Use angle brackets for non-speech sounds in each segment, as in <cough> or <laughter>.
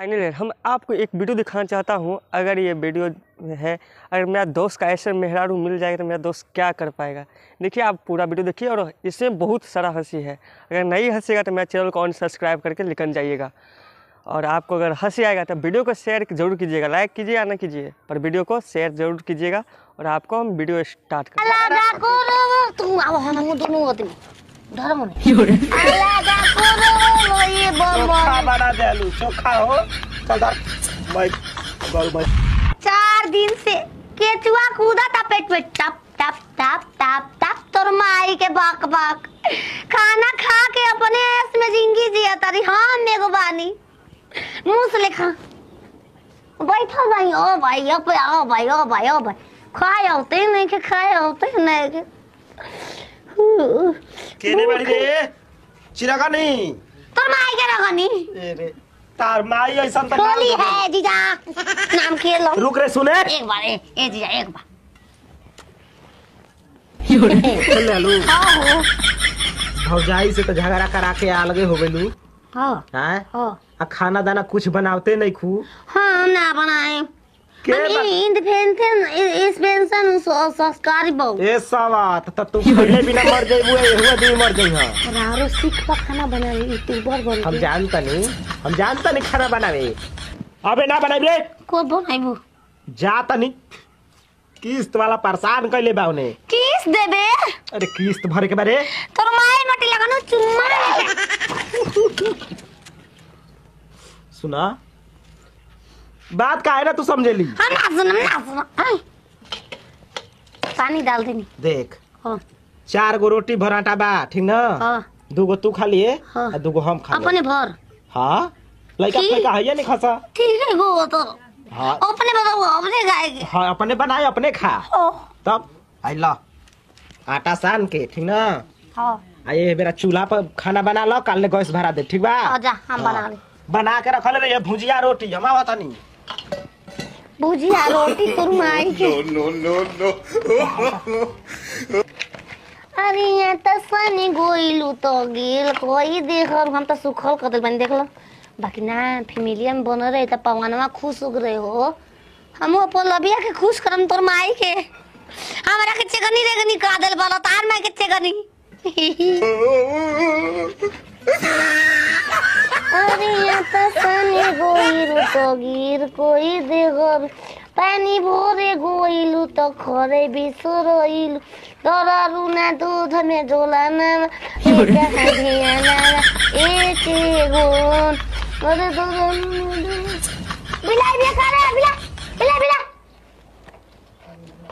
Finally हम आपको एक वीडियो दिखाना चाहता हूँ। अगर ये वीडियो है अगर मेरा दोस्त का ऐसे मेहरारू मिल जाएगा तो मेरा दोस्त क्या कर पाएगा? देखिए आप पूरा वीडियो देखिए और इसमें बहुत सारा हँसी है। अगर नहीं हंसेगा तो मेरा चैनल को ऑन सब्सक्राइब करके लिखन जाइएगा। और आपको अगर हँसी आएगा तो वीडियो को शेयर ज़रूर कीजिएगा। लाइक कीजिए या ना कीजिए पर वीडियो को शेयर ज़रूर कीजिएगा और आपको हम वीडियो स्टार्ट कर Bobo. चोखा बना देलू चोखा हो। चल भाई चार दिन से केचुआ कूदा था पेट में। टप टप टप टप टप तोर माई के बक बक। खाना खा के अपने ऐस में ज़िंदगी जिया तारी हाँ मेगो बानी। मुँह से लेखा। बैठल भाई ओ भाई ओ भाई ओ भाई ओ भाई ओ भाई। खाए होते नहीं के खाए होते नहीं के। केने बाड़ी रे चिरागा नहीं? तोर माई के रखनी ए रे तार माई ऐसा त बोली है जीजा। नाम के लो। रुक रे सुने। एक बार ए, ए जीजा एक बार। चल ले लू हाँ हो भौजाई से तो झगड़ा करा के अलगे हो। गए हाँ? हाँ। हाँ आ खाना दाना कुछ बनावते नहीं खू हाँ ना बनाए। के हम बा- इंडिपेंडेंट इस पेंशन संस्कारी बहु ए सवात त तू पहले बिना मर जइबू ए हुआ दी मर जइहा रारो सीख पर खाना बना यूट्यूबर बन हम जानता नहीं हम जानता नहीं खाना बनावे अबे ना बनाई रे को बनाइबू जा तनी किस्त वाला परेशान कैले बा उन्हें किस देबे अरे किस्त भरे के बारे तोर माई मटी लगानो चुम्मा सुना बात का है ना तू समझेली हम ना सुनम ना। सुनम आई। पानी डाल देनी। देख हाँ। चार गो रोटी भराटा बा ठीक ना? हाँ। दूगो तू खा लिए हाँ। आ दूगो हम खा अपने भर। हाँ? लड़का। फेंका है या नहीं खसा? ठीक है वो तो। हाँ। अपने बताओ अपने गाएगी हाँ अपने बनाए अपने खा। ओ तब आई ला। आटा सान के ठीक ना? हाँ। ये मेरा चूल्हा पर खाना बना लो कल गैस भरा दे ठीक बा? आजा हम बना ले। बना के रखल रही भुजिया रोटी हम नहीं। भुजिया रोटी कुरमाई के अरे यहाँ त सनी गोइलू तो गिल कोई देख हम तो सुखल कर दिल बनी देख लो। बाकी ना फैमिलिया में बन रहे त पवनवा खुश उग रहे हो। हम अपन लबिया के खुश करम तोर माई के। हमरा के चेगनी रेगनी का दिल बोला तार माई के चेगनी। <laughs> गोइलू तो गिर पानी भोरे गोइलू तो खरे बिसरोइलू डरारू ना दूध में झोला ना एक गोन अरे दूध बिलाई रहा बिला बिला बिला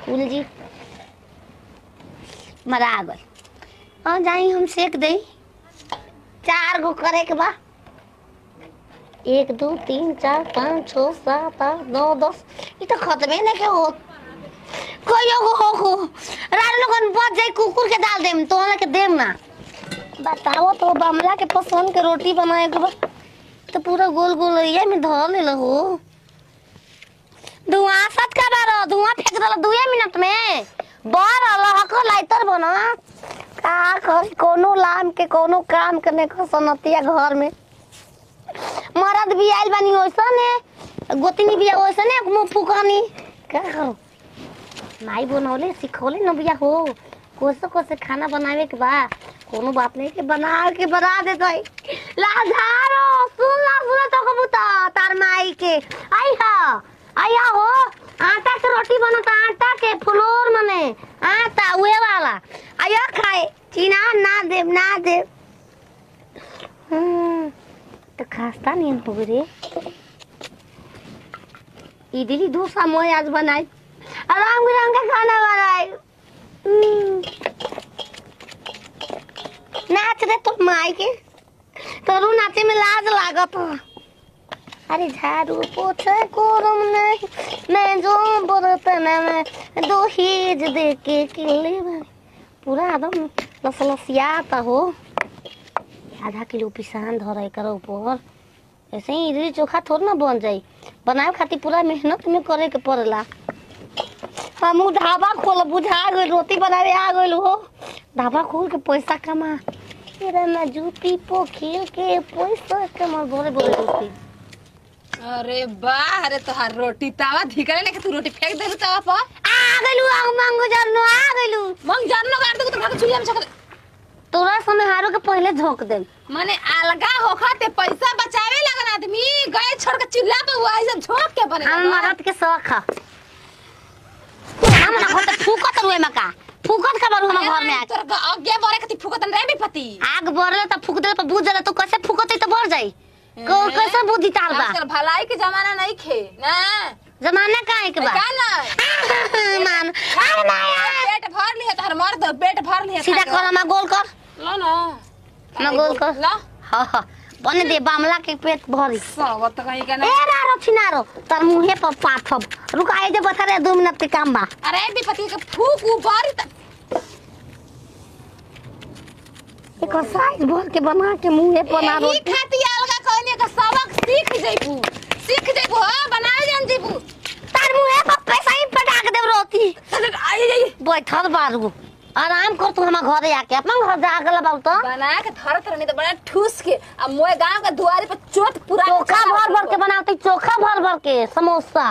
फूल जी मरा गई और जाई हम सेक दई चार गो करे के बा एक, दो, तीन, चार, पाँच, छः, सात, आठ, नौ, दस। ये तो खत्मे नहीं के हो कोई हो हो हो रात लोगन बच जाए कुकुर के डाल देम तो के देम ना। बताओ तो बमला के पसंद के रोटी बनाए के तो पूरा गोल गोल ये में धर ले हो धुआँ सत का बारो, धुआँ फेंक दला दुए मिनट में। बर लहक लाइटर बना। का कोनो लाम के, कोनो काम करने को सनतिया घर में। मरद भी आइल बानी ओइसन गोतनी भी ओइसन मुँह फुकानी। का करो माई बनौले, सिखौले न बिया हो। कोसे कोसे खाना बनावे के बा। कोनो बात नहीं के बना के बना दे गई लाजारो, सुन ला, सुन तो कबूता तार माई के। आई हा आया हो आटा के रोटी बनता, आटा के फ्लोर मने। आटा, उहे वाला। आया खाए। चीना, ना दे ना दे। हम्म। तो खास्ता नहीं हो रे इडली डोसा मोय आज बनाई रंग बिरंग के खाना बनाई हम्म। नाच रे तो माई के। नाचे में लाज लागत अरे झाड़ू पोछे कोरम नहीं। मैं जो बर्तन में दो हेज दे के किले पूरा एकदम लसलसियाता हो। आधा किलो पिसान धर एकर ऊपर। ऐसे ही इडली चोखा थोड़ा ना बन जाई। बनाए खातिर पूरा मेहनत में करे के पड़ेला। हम ढाबा खोल बुझा गई रोटी बनावे आ गई हो। ढाबा खोल के पैसा कमा। तेरा ना जूती पो खेल के पैसा कमा बोले बोले रोटी। अरे वाह अरे तोहार रोटी तावा धिकरे ने के तू रोटी फेंक देलू तावा पर? आ गइलू आ मंगो जरनो आ गइलू। मंग जाननो गाड़ दे तो भाग चुलिया में छक तोरा समय हारो के पहले झोंक दे माने अलगा होखा ते पैसा बचावे लगन आदमी। गए छोड़ के चूल्हा पे हुआ सब झोंक के बने हम मरद के शौक ह। हम ना होते फूकत रुए मका। फूकत खबर हम घर में आके। तोर आगे बरे कति फुकतन रे विपति आग बरले त फूक दे त बुझ जले तो कैसे फूकत त बढ़ जाई? को कैसे बुद्धि ताल बा? आजकल भलाई के जमाना नहीं खे ना? जमाना के बा? का ना <laughs> मान। पेट भर लिए तार मर्द पेट भर लिए सीधा कर हमा गोल कर। लो ना। हाँ हाँ। बने दे बामला के पेट भरी सवत तो कहीं का ए ना रारो छिनारो तर मुहे पर पाथब रुक आए जे बता रे 2 मिनट के काम बा। अरे विपति के फूक ऊपर एक साइज़ भर के बना के मुहे पर ना यही रोटी खाती अलगा कहने का सबक सीख जइबू। सीख जइबू हाँ बनाए जान जइबू। तार मुहे पर पैसा ही पटाक देब रोटी चल आई आई बैठल बारू आराम कर तू हमार घरे आके अपन घर जा गल बाबू तो बना के थर थर नहीं तो बड़ा ठूस के। अब मोए गाँव के दुआरे पर चोट पूरा चोखा भर भर के बनाते चोखा भर भर के समोसा।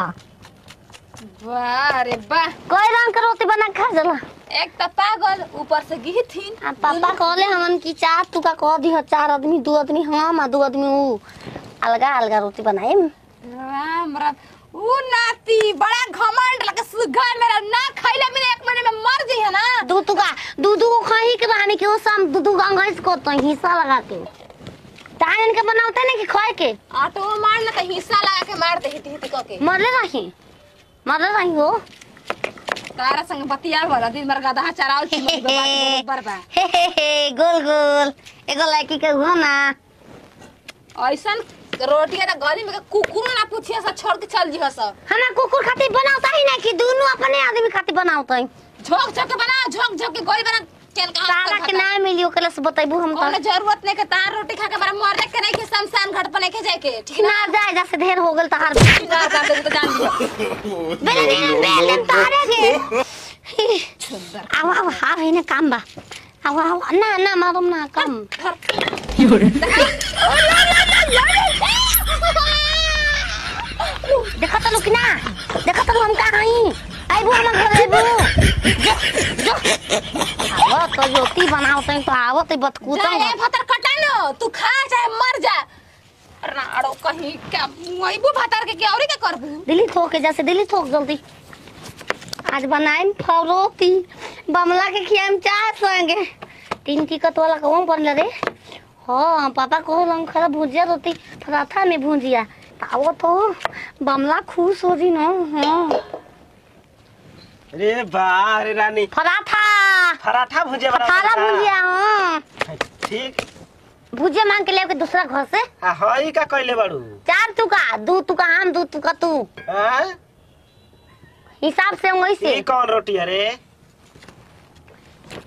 वाह रे वाह कोई रंग के रोटी बना खा जला एक तो पागल ऊपर से गिही थी पापा कहले हमन की चार तू का कह दी चार आदमी दू आदमी हम आ दू आदमी ऊ। अलगा अलगा रोटी बनाए राम राम। ऊ नाती बड़ा घमंड लगे सुघर मेरा ना खैले मेरे एक महीने में मर जी है ना दू तू का खाही के बहाने के वो शाम दू दू गंगैस को तो हिस्सा लगा के टाइम के बनाते ना कि खाए के? आटो में मार ना तो हिस्सा लगा के मार दे हिट हिट के मरले रही मरले रही हो तारा संग बतिया वाला दिन भर गधा चराओ छी <laughs> बराबर बा। हे हे हे गोल गोल। एगो लड़की के हुआ ना। ऐसन रोटी है गली में कुकुर ना पूछिए सब छोड़ के चल जी सब। हमें कुकुर खातिर बनाता ही ना कि दोनों अपने आदमी खातिर बनाता ही झोंक झोंक के बना झोंक झोंक के गोली बना चल का तारा के ना मिली ओकरे से बतैबू हम कोनो तो ज़रूरत नहीं के तार रोटी खा के बड़ा मर के नहीं के शमशान घाट पर नहीं के जाए के ठीक ना? जाए जैसे ढेर हो गल तहार ना कर दे तो जान लियो। बेले दिन बेले तारे के। आवा आवा हा है काम बा। आवा आवा ना ना मालूम ना कम। देखा तो लुकना देखा तो हम का हई आइबू हम घर आइबू। जो तो बनाओ तई तो आवो बतकूता भतर कटानो तू खा चाहे मर जा अरे कहीं क्या वही भतर के क्या औरी का करबू दिल्ली थोक के जैसे दिल्ली थोक जल्दी आज बनाएम फरोती बमला के खियाम चाय संगे तीन टिकट वाला बनल रे हाँ पापा हम खरा भुजिया रोटी पराठा में भुजिया तावो तो बमला खुश हो जी ना हाँ रे वाह रे रानी। पराठा। पराठा भुजिया बना पराठा भुजिया हाँ। ठीक। भुजिया मांग के ले दूसरा घर से। हई का कइले बाड़ू? चार तुका दू तुका हम दू तुका तू। हिसाब से वही से कौन रोटी है रे?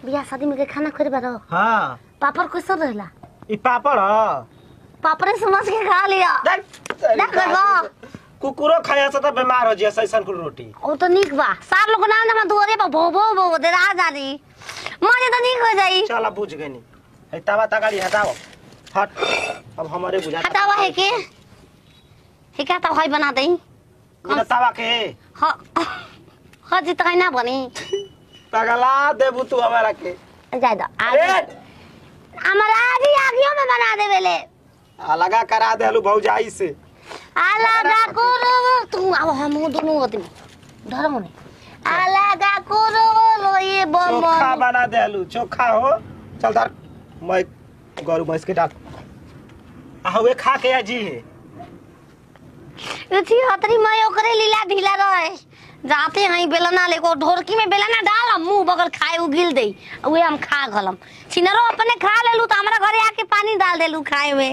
बियाह शादी में के खाना खोरे बारो हाँ। पापड़ कैसे रहला। ई पापड़ ह। पापड़े समझ के खा लिया। देख, करबो कुकुरो खाया से तो बीमार हो जिया सैसन कुल रोटी ओ तो निक बा सार लोग नाम ना दुआरे पर भो भो भो दे रहा जारी मज़े तो निक हो जाई चल बुझ गनी है तवा तगाड़ी हटाओ हट अब हमारे बुझा हटावा है के हे का तो है बना दई बिना तवा के ह ह जी तो ना बनी पगला देबू तू हमारा के जाय दो अरे हमारा आगे आगियो में बना दे बेले अलगा करा देलू भौजाई से अलगा करो तू अब हम दोनों आदमी धर्म ने अलगा करो लो ये बम चोखा बना देलू चोखा हो चल धर मैं गरु भैंस के डाल आ हुए खा के आ जी है थी हतरी मैं ओकरे लीला ढीला रहे जाते हई बेलना लेको ढोरकी में बेलना डाल मुँह बगल खाए उगिल दे उहे हम खा गलम छिनरो अपने खा लेलू तो हमरा घरे आके पानी डाल देलू खाए में